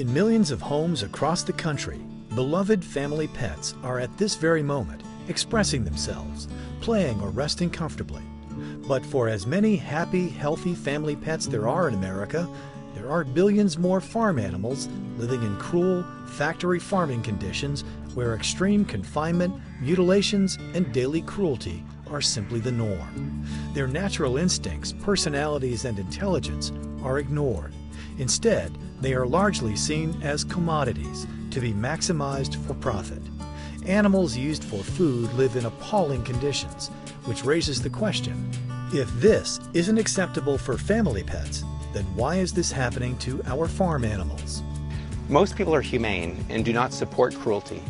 In millions of homes across the country, beloved family pets are at this very moment expressing themselves, playing or resting comfortably. But for as many happy, healthy family pets there are in America, there are billions more farm animals living in cruel, factory farming conditions where extreme confinement, mutilations, and daily cruelty are simply the norm. Their natural instincts, personalities, and intelligence are ignored. Instead, they are largely seen as commodities to be maximized for profit. Animals used for food live in appalling conditions, which raises the question if this isn't acceptable for family pets, then why is this happening to our farm animals? Most people are humane and do not support cruelty.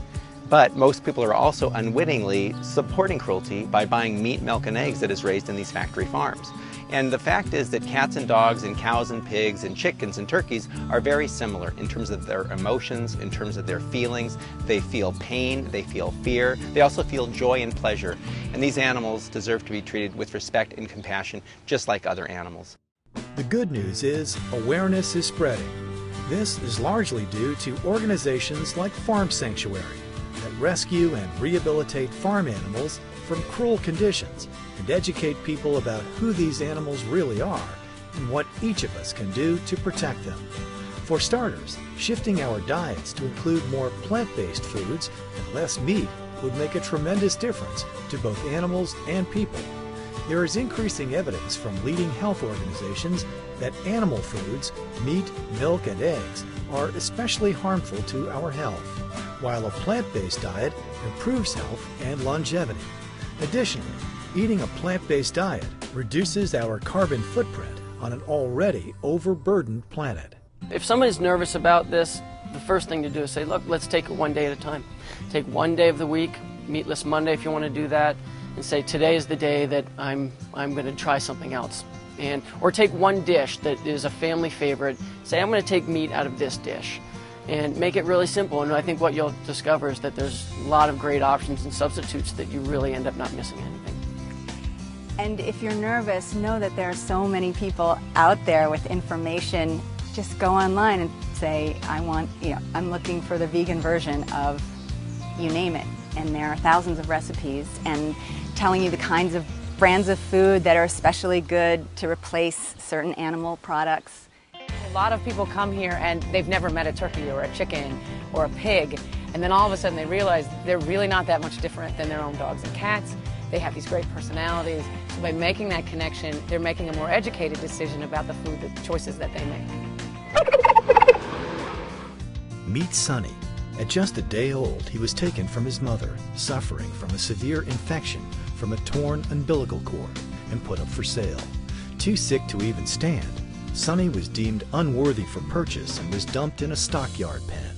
But most people are also unwittingly supporting cruelty by buying meat, milk, and eggs that is raised in these factory farms. And the fact is that cats and dogs and cows and pigs and chickens and turkeys are very similar in terms of their emotions, in terms of their feelings. They feel pain, they feel fear, they also feel joy and pleasure. And these animals deserve to be treated with respect and compassion just like other animals. The good news is awareness is spreading. This is largely due to organizations like Farm Sanctuary that rescue and rehabilitate farm animals from cruel conditions and educate people about who these animals really are and what each of us can do to protect them. For starters, shifting our diets to include more plant-based foods and less meat would make a tremendous difference to both animals and people. There is increasing evidence from leading health organizations that animal foods, meat, milk, and eggs, are especially harmful to our health, while a plant-based diet improves health and longevity. Additionally, eating a plant-based diet reduces our carbon footprint on an already overburdened planet. If somebody's nervous about this, the first thing to do is say, look, let's take it one day at a time. Take one day of the week, meatless Monday if you want to do that, and say, today is the day that I'm, I'm going to try something else. And, or take one dish that is a family favorite, say, I'm going to take meat out of this dish and make it really simple. And I think what you'll discover is that there's a lot of great options and substitutes that you really end up not missing anything. And if you're nervous, know that there are so many people out there with information. Just go online and say, I want, you know, I'm looking for the vegan version of you name it. And there are thousands of recipes and telling you the kinds of brands of food that are especially good to replace certain animal products. A lot of people come here and they've never met a turkey or a chicken or a pig, and then all of a sudden they realize they're really not that much different than their own dogs and cats. They have these great personalities. So by making that connection, they're making a more educated decision about the food the choices that they make. Meet Sonny. At just a day old, he was taken from his mother, suffering from a severe infection from a torn umbilical cord, and put up for sale. Too sick to even stand, Sonny was deemed unworthy for purchase and was dumped in a stockyard pen.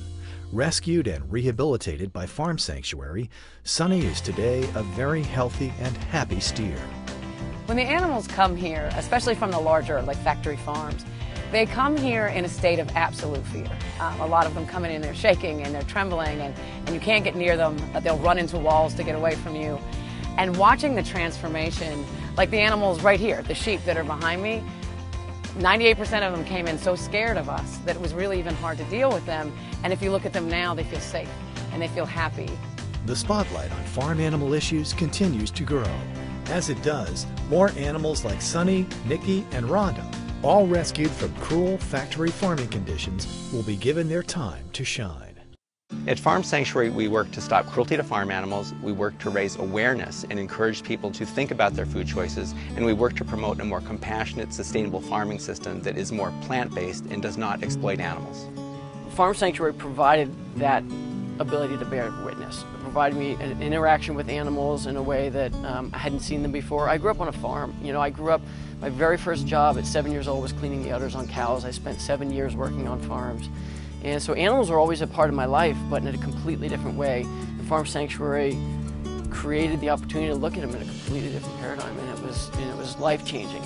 Rescued and rehabilitated by Farm Sanctuary, Sonny is today a very healthy and happy steer. When the animals come here, especially from the larger, like factory farms, they come here in a state of absolute fear. Um, a lot of them come in they're shaking and they're trembling and, and you can't get near them. They'll run into walls to get away from you. And watching the transformation, like the animals right here, the sheep that are behind me, 98% of them came in so scared of us that it was really even hard to deal with them. And if you look at them now, they feel safe and they feel happy. The spotlight on farm animal issues continues to grow. As it does, more animals like Sonny, Nikki, and Rhonda, all rescued from cruel factory farming conditions, will be given their time to shine. At Farm Sanctuary, we work to stop cruelty to farm animals, we work to raise awareness and encourage people to think about their food choices, and we work to promote a more compassionate, sustainable farming system that is more plant-based and does not exploit animals. Farm Sanctuary provided that ability to bear witness. It provided me an interaction with animals in a way that um, I hadn't seen them before. I grew up on a farm. You know, I grew up, my very first job at seven years old was cleaning the udders on cows. I spent seven years working on farms. And so animals are always a part of my life, but in a completely different way. The Farm Sanctuary created the opportunity to look at them in a completely different paradigm, and it was, and it was life-changing.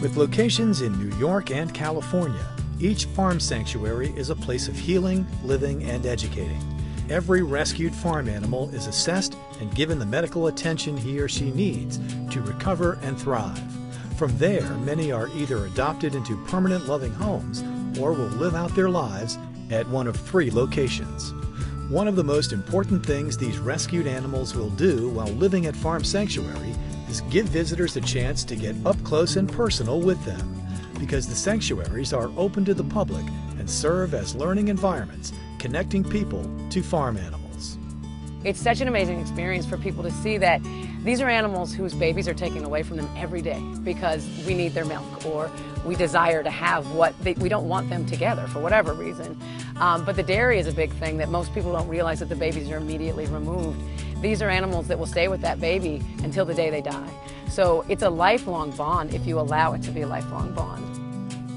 With locations in New York and California, each farm sanctuary is a place of healing, living, and educating. Every rescued farm animal is assessed and given the medical attention he or she needs to recover and thrive. From there, many are either adopted into permanent loving homes or will live out their lives at one of three locations. One of the most important things these rescued animals will do while living at Farm Sanctuary is give visitors a chance to get up close and personal with them because the sanctuaries are open to the public and serve as learning environments connecting people to farm animals. It's such an amazing experience for people to see that these are animals whose babies are taken away from them every day because we need their milk or we desire to have what they, we don't want them together for whatever reason. Um, but the dairy is a big thing that most people don't realize that the babies are immediately removed. These are animals that will stay with that baby until the day they die. So it's a lifelong bond if you allow it to be a lifelong bond.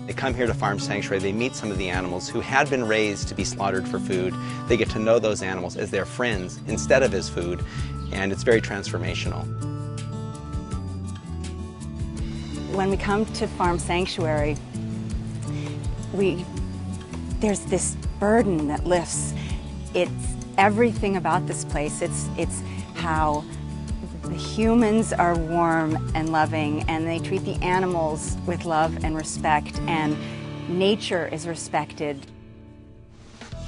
They come here to Farm Sanctuary, they meet some of the animals who had been raised to be slaughtered for food. They get to know those animals as their friends instead of as food, and it's very transformational. When we come to Farm Sanctuary, we there's this burden that lifts. It's everything about this place. It's it's how the humans are warm and loving and they treat the animals with love and respect and nature is respected.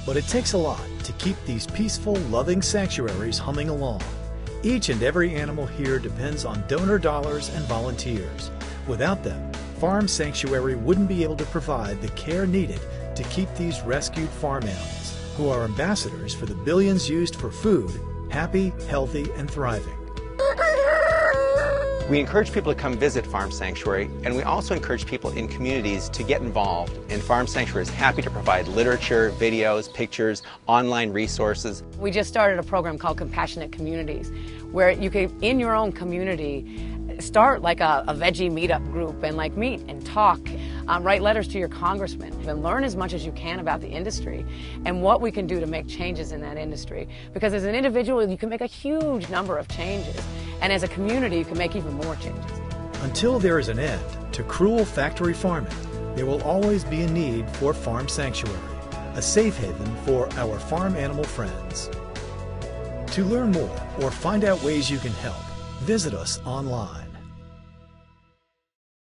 But it takes a lot to keep these peaceful, loving sanctuaries humming along. Each and every animal here depends on donor dollars and volunteers. Without them, Farm Sanctuary wouldn't be able to provide the care needed to keep these rescued farm animals, who are ambassadors for the billions used for food, happy, healthy, and thriving. We encourage people to come visit Farm Sanctuary, and we also encourage people in communities to get involved. And Farm Sanctuary is happy to provide literature, videos, pictures, online resources. We just started a program called Compassionate Communities, where you can, in your own community, start like a, a veggie meetup group and like meet and talk. Um, write letters to your congressman and learn as much as you can about the industry and what we can do to make changes in that industry. Because as an individual, you can make a huge number of changes, and as a community, you can make even more changes. Until there is an end to cruel factory farming, there will always be a need for Farm Sanctuary, a safe haven for our farm animal friends. To learn more or find out ways you can help, visit us online